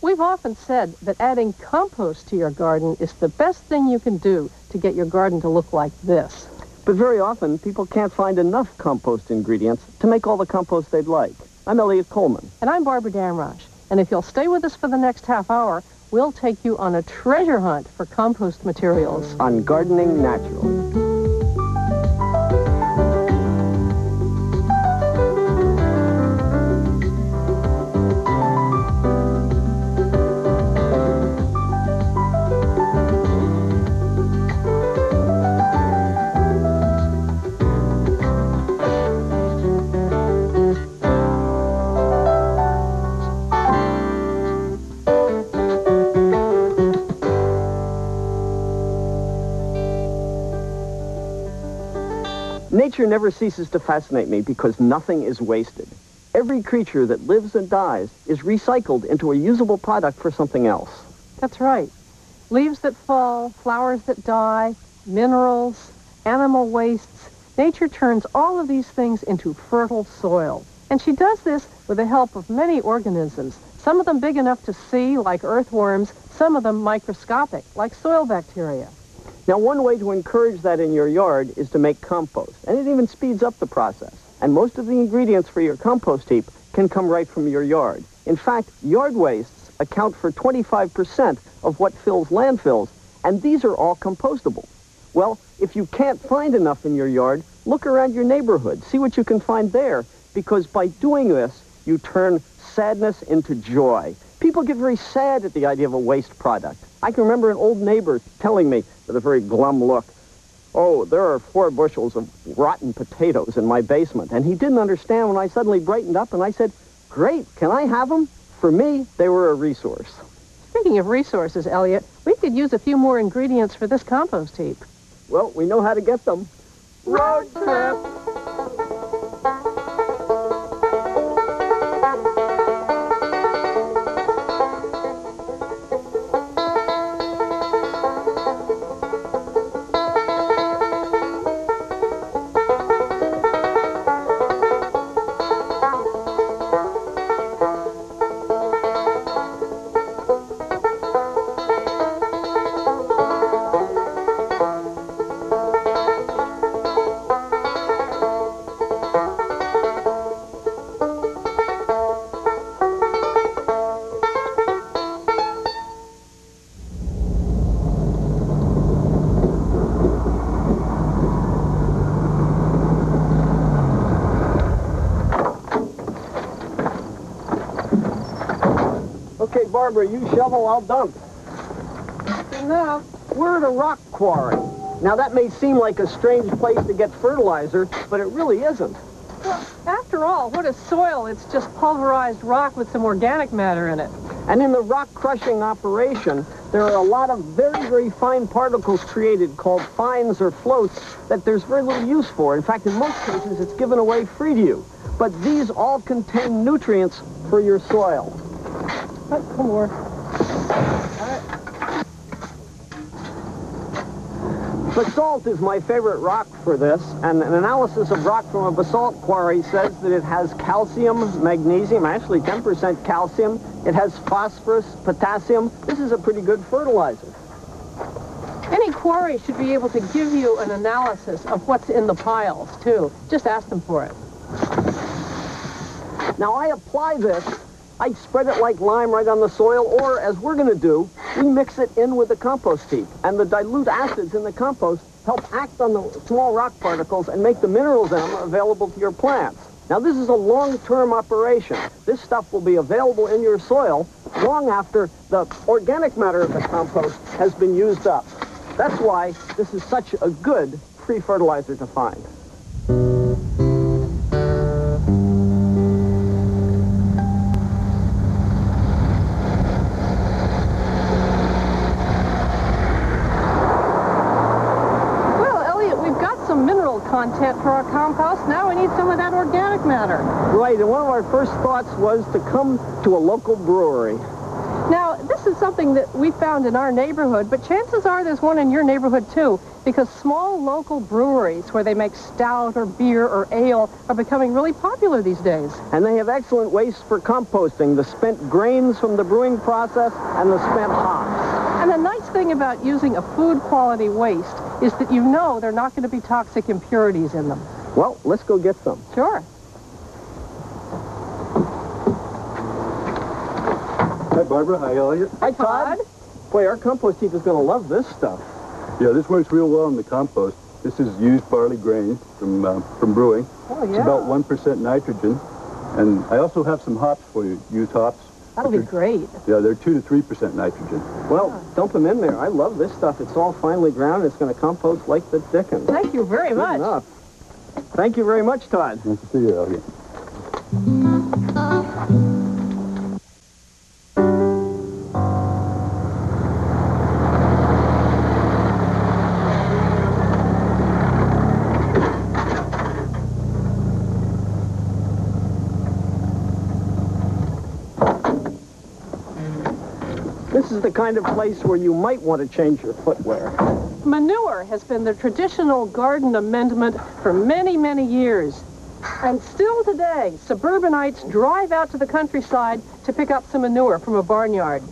We've often said that adding compost to your garden is the best thing you can do to get your garden to look like this. But very often, people can't find enough compost ingredients to make all the compost they'd like. I'm Eliot Coleman. And I'm Barbara Damrosch. And if you'll stay with us for the next half hour, we'll take you on a treasure hunt for compost materials. On Gardening Naturally. Nature never ceases to fascinate me because nothing is wasted. Every creature that lives and dies is recycled into a usable product for something else. That's right. Leaves that fall, flowers that die, minerals, animal wastes. Nature turns all of these things into fertile soil. And she does this with the help of many organisms, some of them big enough to see, like earthworms, some of them microscopic, like soil bacteria. Now, one way to encourage that in your yard is to make compost, and it even speeds up the process. And most of the ingredients for your compost heap can come right from your yard. In fact, yard wastes account for 25% of what fills landfills, and these are all compostable. Well, if you can't find enough in your yard, look around your neighborhood. See what you can find there, because by doing this, you turn sadness into joy. People get very sad at the idea of a waste product. I can remember an old neighbor telling me with a very glum look, oh, there are four bushels of rotten potatoes in my basement. And he didn't understand when I suddenly brightened up and I said, great, can I have them? For me, they were a resource. Speaking of resources, Eliot, we could use a few more ingredients for this compost heap. Well, we know how to get them. Road trip! Barbara, you shovel, I'll dump. Enough. We're at a rock quarry. Now, that may seem like a strange place to get fertilizer, but it really isn't. Well, after all, what is soil? It's just pulverized rock with some organic matter in it. And in the rock crushing operation, there are a lot of very, very fine particles created called fines or floats that there's very little use for. In fact, in most cases, it's given away free to you. But these all contain nutrients for your soil. Come more. Basalt is my favorite rock for this, and an analysis of rock from a basalt quarry says that it has calcium, magnesium, actually 10% calcium. It has phosphorus, potassium. This is a pretty good fertilizer. Any quarry should be able to give you an analysis of what's in the piles, too. Just ask them for it. Now, I apply this I spread it like lime right on the soil, or as we're going to do, we mix it in with the compost heap. And the dilute acids in the compost help act on the small rock particles and make the minerals in them available to your plants. Now, this is a long-term operation. This stuff will be available in your soil long after the organic matter of the compost has been used up. That's why this is such a good free fertilizer to find. Of that organic matter. Right, and one of our first thoughts was to come to a local brewery. Now, this is something that we found in our neighborhood, but chances are there's one in your neighborhood too, because small local breweries where they make stout or beer or ale are becoming really popular these days. And they have excellent waste for composting, the spent grains from the brewing process and the spent hops. And the nice thing about using a food quality waste is that you know there are not going to be toxic impurities in them. Well, let's go get some. Sure. Hi, Barbara. Hi, Eliot. Hi, Todd. Boy, our compost heap is going to love this stuff. Yeah, this works real well in the compost. This is used barley grain from uh, from brewing. Oh, yeah. It's about 1% nitrogen. And I also have some hops for you, used hops. That'll be are- great. Yeah, they're 2 to 3% nitrogen. Well, dump them in there. I love this stuff. It's all finely ground. It's going to compost like the dickens. Thank you very Good much. enough. Thank you very much, Todd. Nice to see you, Eliot. This is the kind of place where you might want to change your footwear. Manure has been the traditional garden amendment for many, many years. And still today, suburbanites drive out to the countryside to pick up some manure from a barnyard.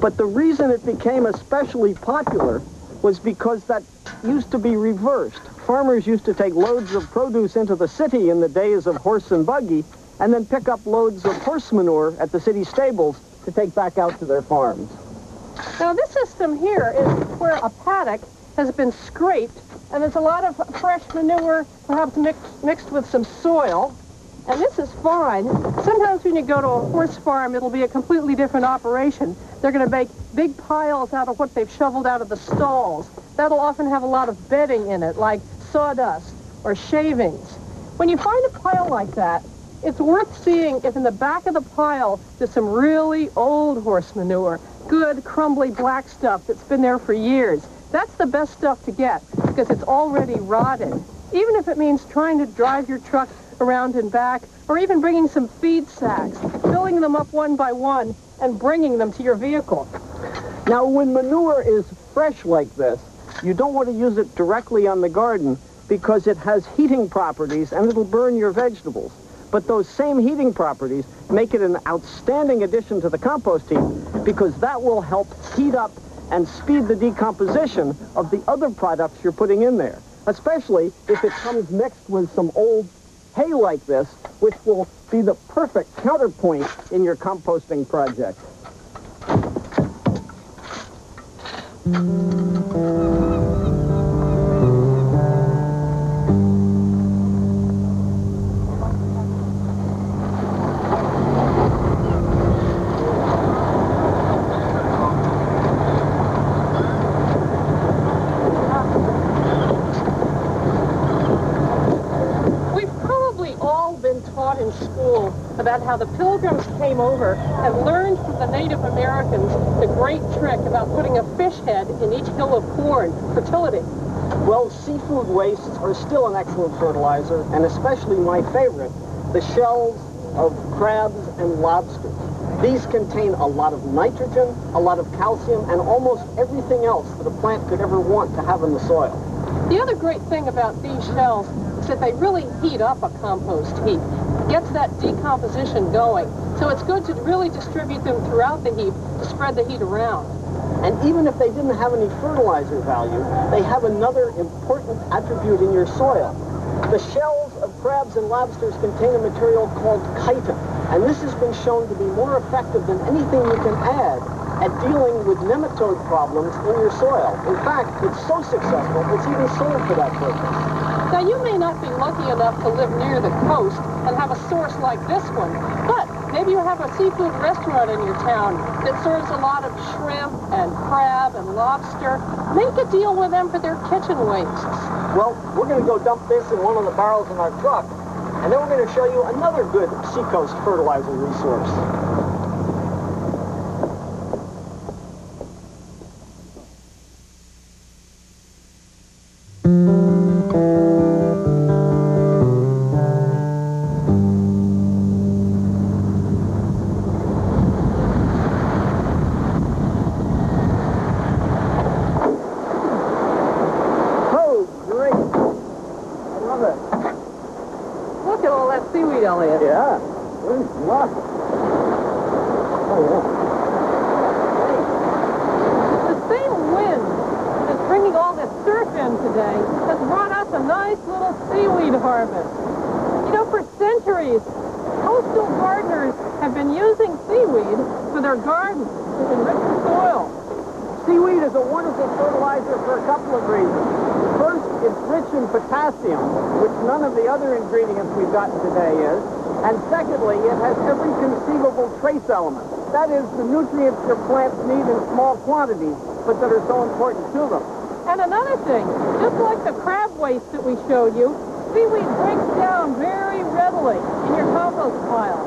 But the reason it became especially popular was because that used to be reversed. Farmers used to take loads of produce into the city in the days of horse and buggy, and then pick up loads of horse manure at the city stables to take back out to their farms. Now this system here is where a paddock has been scraped and there's a lot of fresh manure perhaps mixed, mixed with some soil. And this is fine. Sometimes when you go to a horse farm, it'll be a completely different operation. They're going to make big piles out of what they've shoveled out of the stalls. That'll often have a lot of bedding in it, like sawdust or shavings. When you find a pile like that, it's worth seeing if in the back of the pile there's some really old horse manure, good crumbly black stuff that's been there for years. That's the best stuff to get because it's already rotted. Even if it means trying to drive your truck around and back, or even bringing some feed sacks, filling them up one by one, and bringing them to your vehicle. Now, when manure is fresh like this, you don't want to use it directly on the garden because it has heating properties and it'll burn your vegetables. But those same heating properties make it an outstanding addition to the compost heap because that will help heat up and speed the decomposition of the other products you're putting in there, especially if it comes mixed with some old hay like this, which will be the perfect counterpoint in your composting project. How the pilgrims came over and learned from the Native Americans the great trick about putting a fish head in each hill of corn, fertility. Well, seafood wastes are still an excellent fertilizer, and especially my favorite, the shells of crabs and lobsters. These contain a lot of nitrogen, a lot of calcium, and almost everything else that a plant could ever want to have in the soil. The other great thing about these shells is that they really heat up a compost heap. Gets that decomposition going. So it's good to really distribute them throughout the heap to spread the heat around. And even if they didn't have any fertilizer value, they have another important attribute in your soil. The shells of crabs and lobsters contain a material called chitin, and this has been shown to be more effective than anything you can add at dealing with nematode problems in your soil. In fact, it's so successful, it's even sold for that purpose. Now, you may not be lucky enough to live near the coast and have a source like this one, but maybe you have a seafood restaurant in your town that serves a lot of shrimp and crab and lobster. Make a deal with them for their kitchen wastes. Well, we're going to go dump this in one of the barrels in our truck, and then we're going to show you another good seacoast fertilizer resource. Potassium, which none of the other ingredients we've gotten today is. And secondly, it has every conceivable trace element. That is, the nutrients your plants need in small quantities, but that are so important to them. And another thing, just like the crab waste that we showed you, seaweed breaks down very readily in your compost pile.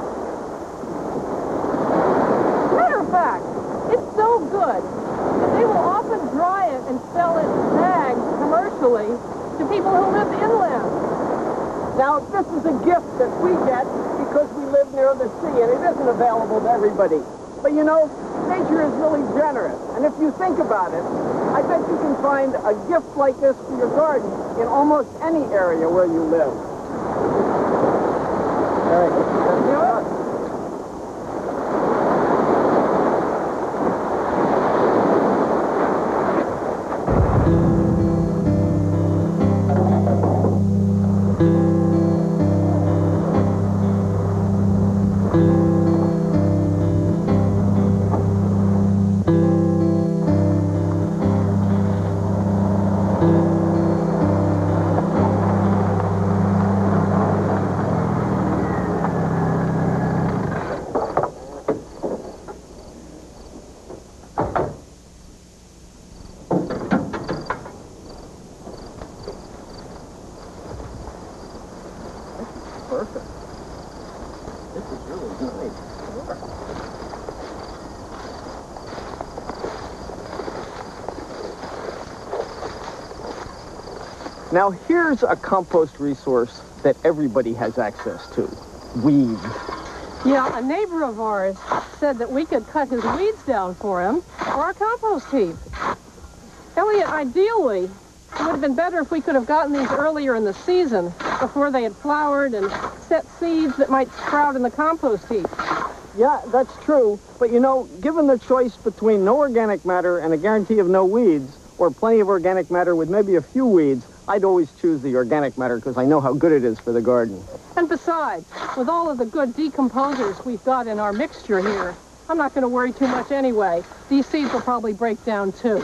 Matter of fact, it's so good that they will often dry it and sell it in bags commercially to people who live inland. Now, this is a gift that we get because we live near the sea, and it isn't available to everybody. But you know, nature is really generous. And if you think about it, I bet you can find a gift like this for your garden in almost any area where you live. All right. Now here's a compost resource that everybody has access to. Weeds. Yeah, a neighbor of ours said that we could cut his weeds down for him for our compost heap. Eliot, ideally, it would have been better if we could have gotten these earlier in the season before they had flowered and set seeds that might sprout in the compost heap. Yeah, that's true. But you know, given the choice between no organic matter and a guarantee of no weeds, or plenty of organic matter with maybe a few weeds, I'd always choose the organic matter because I know how good it is for the garden. And besides, with all of the good decomposers we've got in our mixture here, I'm not going to worry too much anyway. These seeds will probably break down too.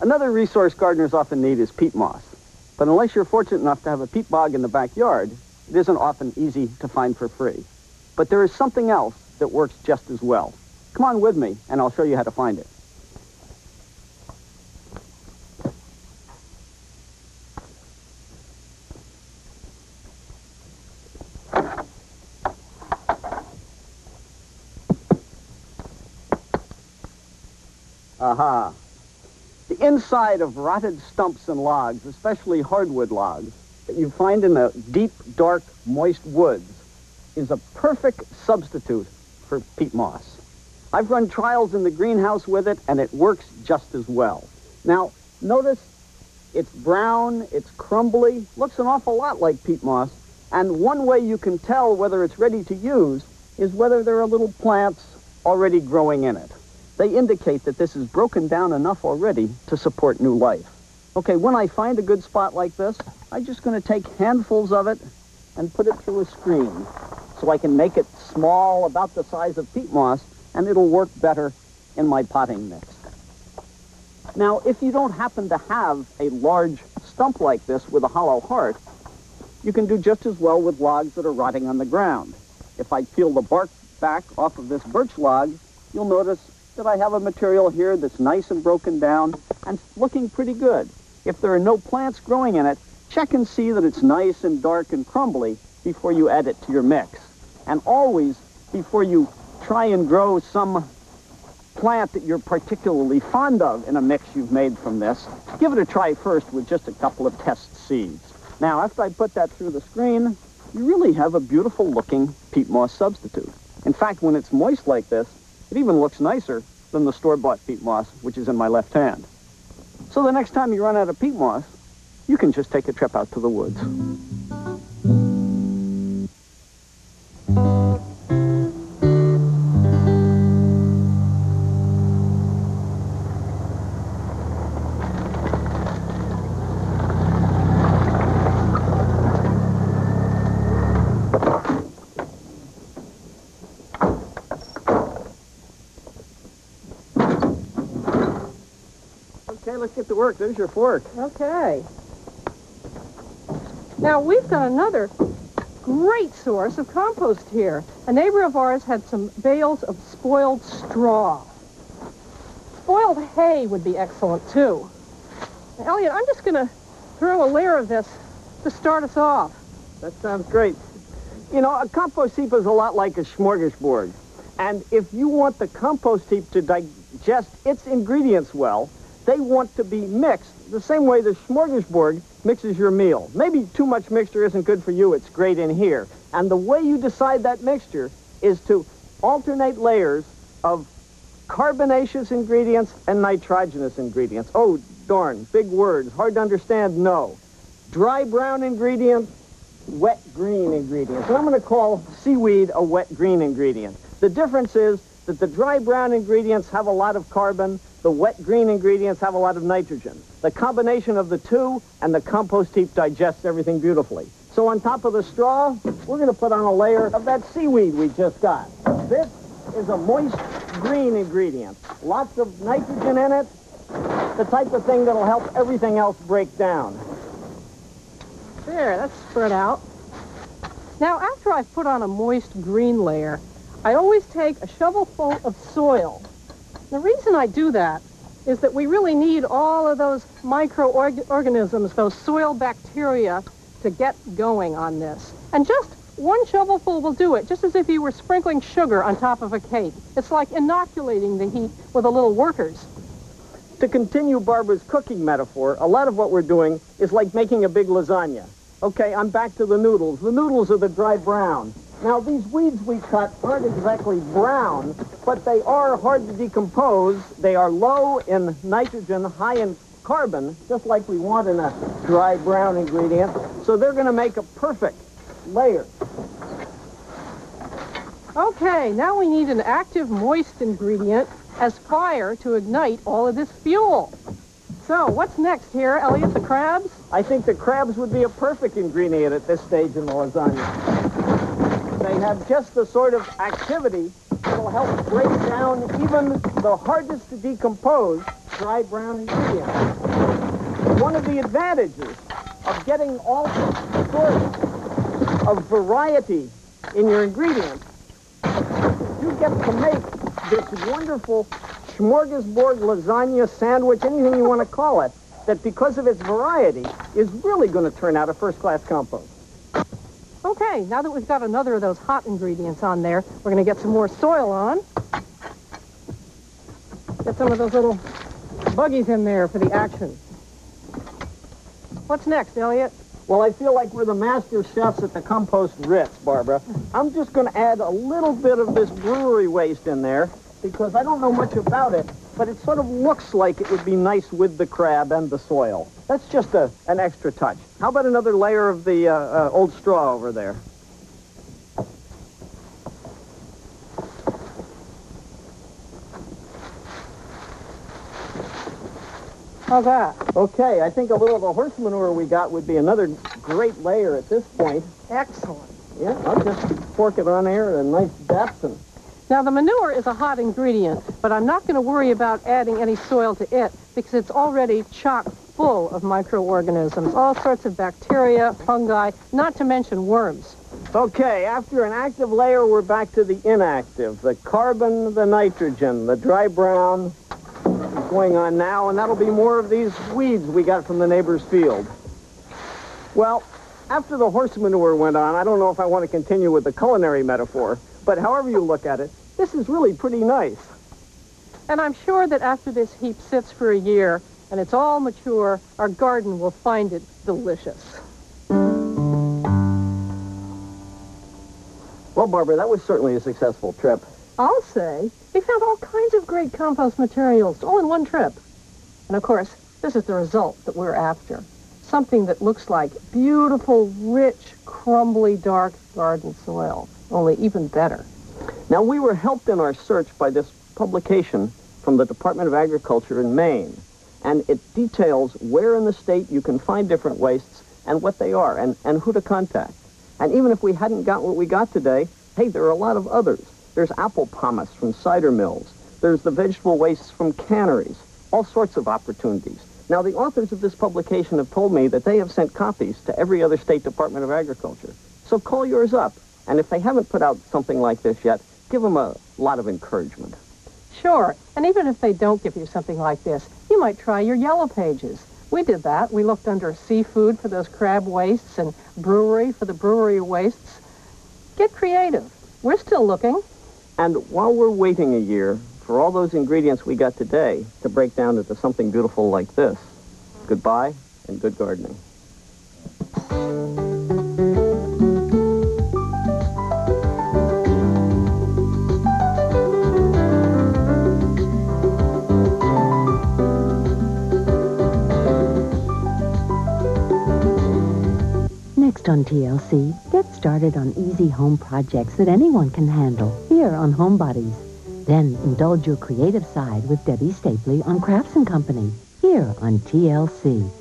Another resource gardeners often need is peat moss. But unless you're fortunate enough to have a peat bog in the backyard, it isn't often easy to find for free. But there is something else that works just as well. Come on with me, and I'll show you how to find it. Aha. The inside of rotted stumps and logs, especially hardwood logs, that you find in the deep, dark, moist woods, is a perfect substitute for peat moss. I've run trials in the greenhouse with it, and it works just as well. Now, notice it's brown, it's crumbly, looks an awful lot like peat moss, and one way you can tell whether it's ready to use is whether there are little plants already growing in it. They indicate that this is broken down enough already to support new life. Okay, when I find a good spot like this, I'm just going to take handfuls of it and put it through a screen so I can make it small, about the size of peat moss, and it'll work better in my potting mix. Now, if you don't happen to have a large stump like this with a hollow heart, you can do just as well with logs that are rotting on the ground. If I peel the bark back off of this birch log, you'll notice that I have a material here that's nice and broken down and looking pretty good. If there are no plants growing in it, check and see that it's nice and dark and crumbly before you add it to your mix. And always, before you try and grow some plant that you're particularly fond of in a mix you've made from this, give it a try first with just a couple of test seeds. Now, after I put that through the screen, you really have a beautiful looking peat moss substitute. In fact, when it's moist like this, it even looks nicer than the store-bought peat moss, which is in my left hand. So the next time you run out of peat moss, you can just take a trip out to the woods. Let's get to work. There's your fork. Okay. Now, we've got another great source of compost here. A neighbor of ours had some bales of spoiled straw. Spoiled hay would be excellent, too. Now, Eliot, I'm just going to throw a layer of this to start us off. That sounds great. You know, a compost heap is a lot like a smorgasbord. And if you want the compost heap to digest its ingredients well, they want to be mixed the same way the smorgasbord mixes your meal. Maybe too much mixture isn't good for you. It's great in here. And the way you decide that mixture is to alternate layers of carbonaceous ingredients and nitrogenous ingredients. Oh, darn, big words, hard to understand, no. Dry brown ingredients, wet green ingredients. And I'm going to call seaweed a wet green ingredient. The difference is that the dry brown ingredients have a lot of carbon, the wet green ingredients have a lot of nitrogen. The combination of the two and the compost heap digests everything beautifully. So on top of the straw, we're going to put on a layer of that seaweed we just got. This is a moist green ingredient. Lots of nitrogen in it, the type of thing that'll help everything else break down. There, that's spread out. Now, after I've put on a moist green layer, I always take a shovelful of soil. The reason I do that is that we really need all of those microorganisms, those soil bacteria, to get going on this. And just one shovelful will do it, just as if you were sprinkling sugar on top of a cake. It's like inoculating the heat with a little workers. To continue Barbara's cooking metaphor, a lot of what we're doing is like making a big lasagna. Okay, I'm back to the noodles. The noodles are the dry brown. Now, these weeds we cut aren't exactly brown, but they are hard to decompose. They are low in nitrogen, high in carbon, just like we want in a dry brown ingredient. So they're going to make a perfect layer. Okay, now we need an active moist ingredient as fire to ignite all of this fuel. So what's next here, Eliot, the crabs? I think the crabs would be a perfect ingredient at this stage in the lasagna. They have just the sort of activity that'll help break down even the hardest to decompose dry brown ingredients. One of the advantages of getting all sorts of variety in your ingredients, you get to make this wonderful smorgasbord lasagna sandwich, anything you want to call it, that because of its variety is really going to turn out a first-class compost. Okay, now that we've got another of those hot ingredients on there, we're going to get some more soil on. Get some of those little buggies in there for the action. What's next, Eliot? Well, I feel like we're the master chefs at the compost Ritz, Barbara. I'm just going to add a little bit of this brewery waste in there because I don't know much about it, but it sort of looks like it would be nice with the crab and the soil. That's just a, an extra touch. How about another layer of the uh, uh, old straw over there? How's that? Okay, I think a little of the horse manure we got would be another great layer at this point. Excellent. Yeah, I'll just fork it on there at a nice depth and Now, the manure is a hot ingredient, but I'm not going to worry about adding any soil to it because it's already chock full of microorganisms, all sorts of bacteria, fungi, not to mention worms. Okay, after an active layer, we're back to the inactive. The carbon, the nitrogen, the dry brown going on now, and that'll be more of these weeds we got from the neighbor's field. Well, after the horse manure went on, I don't know if I want to continue with the culinary metaphor, but however you look at it, this is really pretty nice. And I'm sure that after this heap sits for a year and it's all mature, our garden will find it delicious. Well, Barbara, that was certainly a successful trip. I'll say we found all kinds of great compost materials all in one trip. And of course, this is the result that we're after. Something that looks like beautiful, rich, crumbly, dark garden soil, only even better. Now, we were helped in our search by this publication from the Department of Agriculture in Maine, and it details where in the state you can find different wastes and what they are and, and who to contact. And even if we hadn't got what we got today, hey, there are a lot of others. There's apple pomace from cider mills. There's the vegetable wastes from canneries. all sorts of opportunities. Now, the authors of this publication have told me that they have sent copies to every other state department of agriculture. So call yours up. And if they haven't put out something like this yet, give them a lot of encouragement. Sure. And even if they don't give you something like this, you might try your yellow pages. We did that. We looked under seafood for those crab wastes and brewery for the brewery wastes. Get creative. We're still looking. And while we're waiting a year for all those ingredients we got today to break down into something beautiful like this, goodbye and good gardening. Next on TLC, get started on easy home projects that anyone can handle here on Homebodies. Then indulge your creative side with Debbie Stapley on Crafts Company here on TLC.